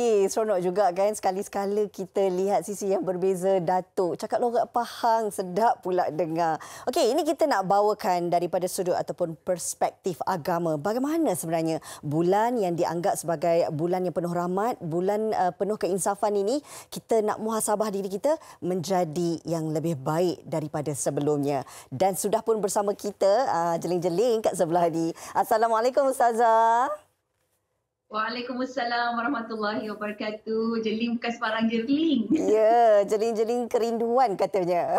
Okey, seronok juga kan sekali-sekala kita lihat sisi yang berbeza Datuk. Cakap logat Pahang, sedap pula dengar. Okey, ini kita nak bawakan daripada sudut ataupun perspektif agama. Bagaimana sebenarnya bulan yang dianggap sebagai bulan yang penuh rahmat, bulan uh, penuh keinsafan ini, kita nak muhasabah diri kita menjadi yang lebih baik daripada sebelumnya. Dan sudah pun bersama kita, uh, jeling-jeling kat sebelah ni. Assalamualaikum Ustazah. Waalaikumsalam warahmatullahi wabarakatuh. Jeling bukan sebarang jeling. Ya, jeling-jeling kerinduan katanya.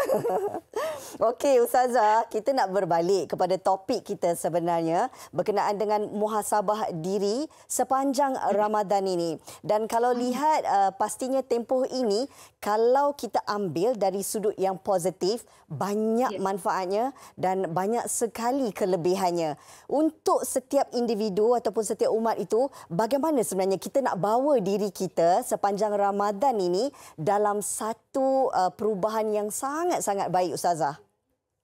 Okey, Ustazah, kita nak berbalik kepada topik kita sebenarnya berkenaan dengan muhasabah diri sepanjang Ramadan ini. Dan kalau lihat uh, pastinya tempoh ini kalau kita ambil dari sudut yang positif, banyak ya. manfaatnya dan banyak sekali kelebihannya. Untuk setiap individu ataupun setiap umat itu, bagaimana sebenarnya kita nak bawa diri kita sepanjang Ramadan ini dalam satu uh, perubahan yang sangat-sangat baik Ustazah?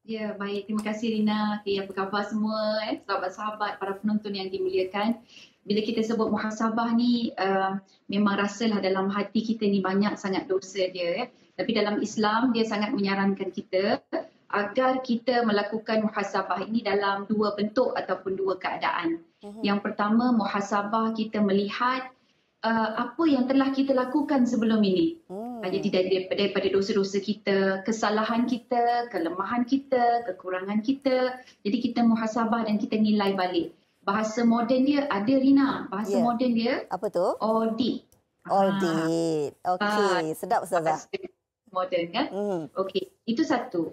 Ya, baik. Terima kasih Rina. Okay, apa khabar semua, eh? sahabat-sahabat, para penonton yang dimuliakan bila kita sebut muhasabah ni uh, memang rasalah dalam hati kita ni banyak sangat dosa dia ya. Tapi dalam Islam dia sangat menyarankan kita agar kita melakukan muhasabah ini dalam dua bentuk ataupun dua keadaan. Uh-huh. Yang pertama muhasabah kita melihat uh, apa yang telah kita lakukan sebelum ini. Uh-huh. Jadi daripada, daripada dosa-dosa kita, kesalahan kita, kelemahan kita, kekurangan kita. Jadi kita muhasabah dan kita nilai balik bahasa moden dia ada Rina. Bahasa yeah. moden dia apa tu? Audit. Audit. Ha. Okey, ha. sedap Ustazah. Moden kan? Mm. Okey, itu satu.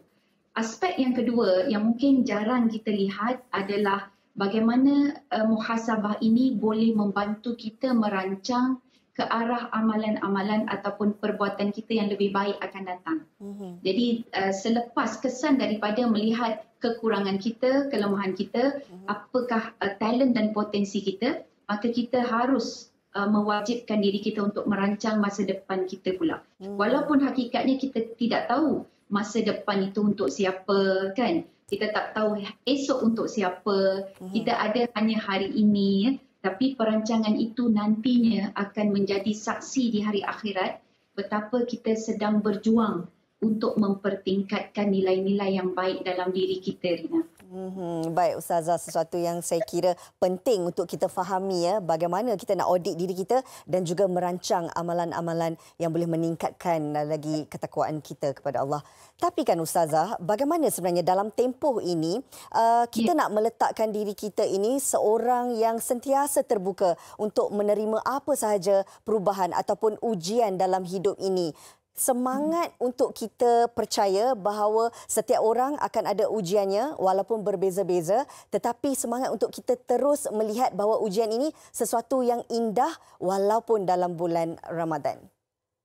Aspek yang kedua yang mungkin jarang kita lihat adalah bagaimana uh, muhasabah ini boleh membantu kita merancang ke arah amalan-amalan ataupun perbuatan kita yang lebih baik akan datang. Mm-hmm. Jadi uh, selepas kesan daripada melihat kekurangan kita, kelemahan kita, mm-hmm. apakah uh, talent dan potensi kita, maka kita harus uh, mewajibkan diri kita untuk merancang masa depan kita pula. Mm-hmm. Walaupun hakikatnya kita tidak tahu masa depan itu untuk siapa kan. Kita tak tahu esok untuk siapa. Mm-hmm. Kita ada hanya hari ini ya tapi perancangan itu nantinya akan menjadi saksi di hari akhirat betapa kita sedang berjuang untuk mempertingkatkan nilai-nilai yang baik dalam diri kita Rina. Hmm, baik Ustazah, sesuatu yang saya kira penting untuk kita fahami ya, bagaimana kita nak audit diri kita dan juga merancang amalan-amalan yang boleh meningkatkan lagi ketakwaan kita kepada Allah. Tapi kan Ustazah, bagaimana sebenarnya dalam tempoh ini uh, kita ya. nak meletakkan diri kita ini seorang yang sentiasa terbuka untuk menerima apa sahaja perubahan ataupun ujian dalam hidup ini semangat hmm. untuk kita percaya bahawa setiap orang akan ada ujiannya walaupun berbeza-beza tetapi semangat untuk kita terus melihat bahawa ujian ini sesuatu yang indah walaupun dalam bulan Ramadan.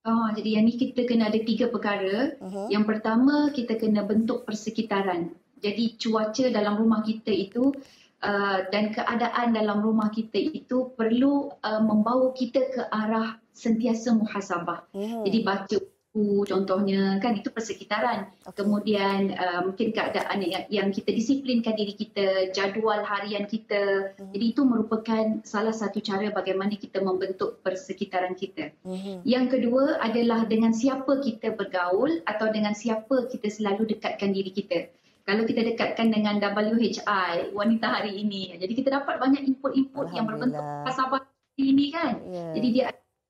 Oh, jadi yang ni kita kena ada tiga perkara. Uh-huh. Yang pertama kita kena bentuk persekitaran. Jadi cuaca dalam rumah kita itu uh, dan keadaan dalam rumah kita itu perlu uh, membawa kita ke arah sentiasa muhasabah. Uh-huh. Jadi baca buku contohnya kan itu persekitaran okay. kemudian uh, mungkin keadaan yang, yang kita disiplinkan diri kita jadual harian kita mm-hmm. jadi itu merupakan salah satu cara bagaimana kita membentuk persekitaran kita mm-hmm. yang kedua adalah dengan siapa kita bergaul atau dengan siapa kita selalu dekatkan diri kita kalau kita dekatkan dengan WHI wanita hari ini jadi kita dapat banyak input-input yang berbentuk kasabah ini kan yeah. jadi dia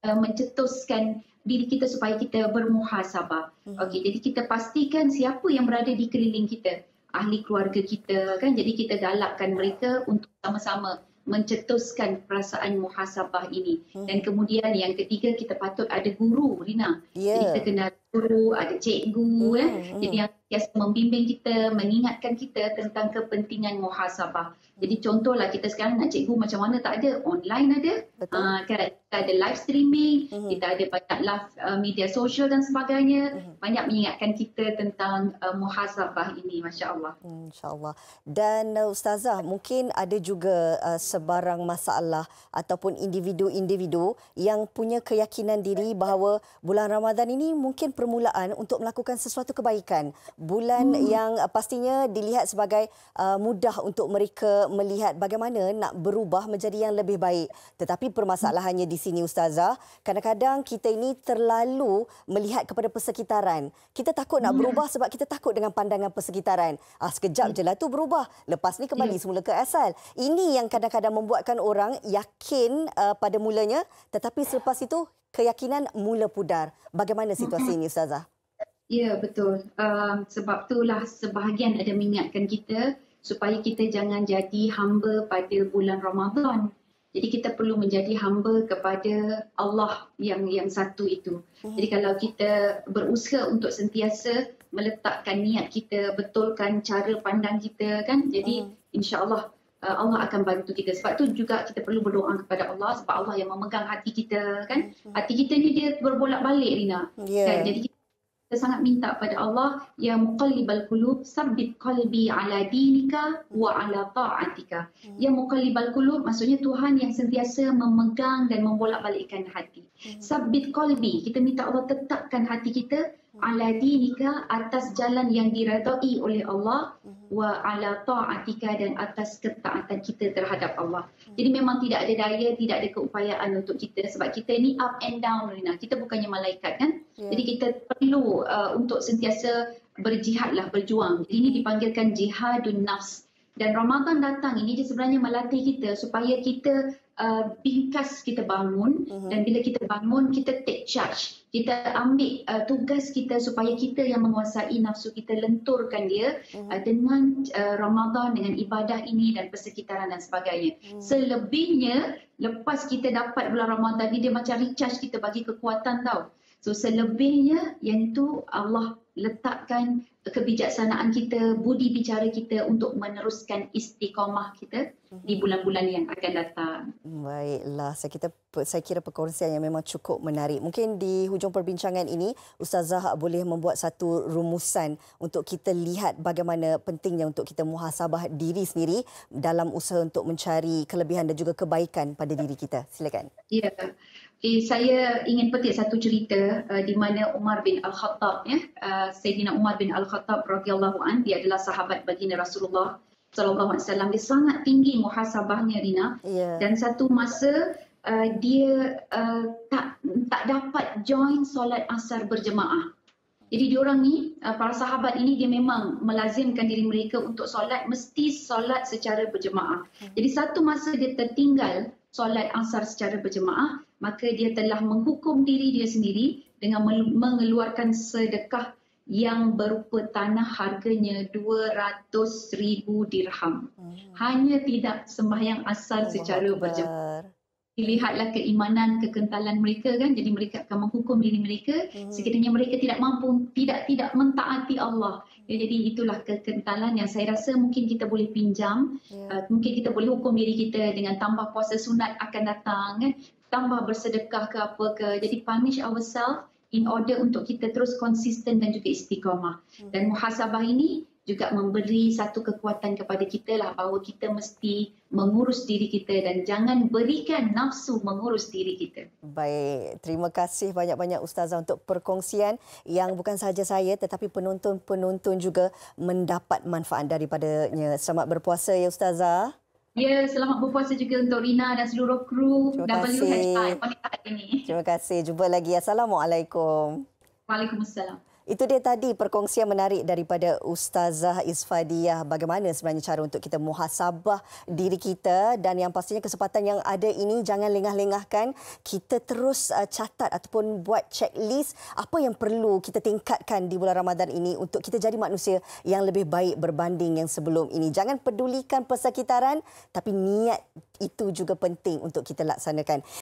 uh, mencetuskan diri kita supaya kita bermuhasabah. Hmm. Okey, jadi kita pastikan siapa yang berada di keliling kita, ahli keluarga kita kan. Jadi kita galakkan mereka untuk sama-sama mencetuskan perasaan muhasabah ini. Hmm. Dan kemudian yang ketiga kita patut ada guru, Rina. Yeah. Jadi kita kena guru, ada cikgu hmm. eh. Jadi yang biasa membimbing kita, mengingatkan kita tentang kepentingan muhasabah. Jadi contohlah kita sekarang nak cikgu macam mana tak ada online ada. Betul. Uh, kan kita ada live streaming, uh-huh. kita ada banyak live uh, media sosial dan sebagainya. Uh-huh. Banyak mengingatkan kita tentang uh, muhasabah ini masya-Allah. Insya-Allah. Dan uh, ustazah mungkin ada juga uh, sebarang masalah ataupun individu-individu yang punya keyakinan diri bahawa bulan Ramadan ini mungkin permulaan untuk melakukan sesuatu kebaikan. Bulan hmm. yang uh, pastinya dilihat sebagai uh, mudah untuk mereka melihat bagaimana nak berubah menjadi yang lebih baik. Tetapi permasalahannya di sini Ustazah, kadang-kadang kita ini terlalu melihat kepada persekitaran. Kita takut nak hmm. berubah sebab kita takut dengan pandangan persekitaran. Ah sekejap je lah tu berubah. Lepas ni kembali yeah. semula ke asal. Ini yang kadang-kadang membuatkan orang yakin uh, pada mulanya tetapi selepas itu keyakinan mula pudar. Bagaimana situasi ini Ustazah? Ya betul. Uh, sebab itulah sebahagian ada mengingatkan kita supaya kita jangan jadi hamba pada bulan Ramadan. Jadi kita perlu menjadi hamba kepada Allah yang yang satu itu. Hmm. Jadi kalau kita berusaha untuk sentiasa meletakkan niat kita, betulkan cara pandang kita kan. Jadi hmm. insya-Allah uh, Allah akan bantu kita. Sebab tu juga kita perlu berdoa kepada Allah sebab Allah yang memegang hati kita kan. Hmm. Hati kita ni dia berbolak-balik Rina. Yeah. Kan? Jadi kita kita sangat minta pada Allah ya muqallibal qulub sabbit qalbi ala dinika wa ala ta'atika. Hmm. Ya muqallibal qulub maksudnya Tuhan yang sentiasa memegang dan membolak-balikkan hati. Hmm. Sabbit qalbi kita minta Allah tetapkan hati kita ala dinika atas jalan yang diredai oleh Allah mhm. wa ala ta'atika dan atas ketaatan kita terhadap Allah. Mhm. Jadi memang tidak ada daya, tidak ada keupayaan untuk kita sebab kita ni up and down Rina. Kita bukannya malaikat kan? Yeah. Jadi kita perlu uh, untuk sentiasa berjihadlah, berjuang. Jadi ini dipanggilkan jihadun nafs. Dan Ramadan datang ini dia sebenarnya melatih kita supaya kita uh, bingkas kita bangun uh-huh. dan bila kita bangun kita take charge. Kita ambil uh, tugas kita supaya kita yang menguasai nafsu kita lenturkan dia uh-huh. uh, dengan uh, Ramadan dengan ibadah ini dan persekitaran dan sebagainya. Uh-huh. Selebihnya lepas kita dapat bulan Ramadan ni dia macam recharge kita bagi kekuatan tau. So selebihnya yang itu Allah letakkan kebijaksanaan kita, budi bicara kita untuk meneruskan istiqamah kita di bulan-bulan yang akan datang. Baiklah, saya kira saya kira perkongsian yang memang cukup menarik. Mungkin di hujung perbincangan ini Ustazah boleh membuat satu rumusan untuk kita lihat bagaimana pentingnya untuk kita muhasabah diri sendiri dalam usaha untuk mencari kelebihan dan juga kebaikan pada diri kita. Silakan. Ya. Okay, saya ingin petik satu cerita uh, di mana Umar bin Al-Khattab ya, uh, Sayyidina Umar bin Al-Khattab radhiyallahu an dia adalah sahabat baginda Rasulullah sallallahu alaihi wasallam. Dia sangat tinggi muhasabahnya Rina. Yeah. Dan satu masa uh, dia uh, tak tak dapat join solat asar berjemaah. Jadi diorang ni uh, para sahabat ini dia memang melazimkan diri mereka untuk solat mesti solat secara berjemaah. Hmm. Jadi satu masa dia tertinggal solat asar secara berjemaah, maka dia telah menghukum diri dia sendiri dengan mengeluarkan sedekah yang berupa tanah harganya 200 ribu dirham. Hmm. Hanya tidak sembahyang asar oh, secara berjemaah. Lihatlah keimanan, kekentalan mereka kan. Jadi mereka akan menghukum diri mereka hmm. sekiranya mereka tidak mampu, tidak tidak mentaati Allah. Ya, jadi itulah kekentalan yang saya rasa mungkin kita boleh pinjam. Yeah. Uh, mungkin kita boleh hukum diri kita dengan tambah puasa sunat akan datang. Kan? Tambah bersedekah ke apa ke. Jadi punish ourselves in order untuk kita terus konsisten dan juga istiqamah. Hmm. Dan muhasabah ini juga memberi satu kekuatan kepada kita lah bahawa kita mesti mengurus diri kita dan jangan berikan nafsu mengurus diri kita. Baik, terima kasih banyak-banyak Ustazah untuk perkongsian yang bukan sahaja saya tetapi penonton-penonton juga mendapat manfaat daripadanya. Selamat berpuasa ya Ustazah. Ya, selamat berpuasa juga untuk Rina dan seluruh kru WHI ini. Terima kasih. Jumpa lagi. Assalamualaikum. Waalaikumsalam. Itu dia tadi perkongsian menarik daripada Ustazah Isfadiyah bagaimana sebenarnya cara untuk kita muhasabah diri kita dan yang pastinya kesempatan yang ada ini jangan lengah-lengahkan kita terus uh, catat ataupun buat checklist apa yang perlu kita tingkatkan di bulan Ramadan ini untuk kita jadi manusia yang lebih baik berbanding yang sebelum ini. Jangan pedulikan persekitaran tapi niat itu juga penting untuk kita laksanakan.